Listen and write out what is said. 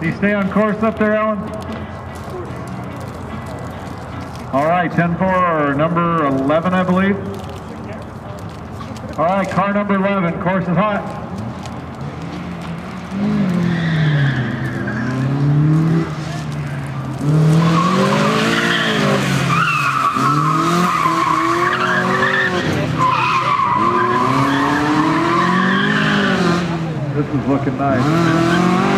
Do you stay on course up there, Alan? All right, 10-4, number 11, I believe. All right, car number 11, course is hot. This is looking nice.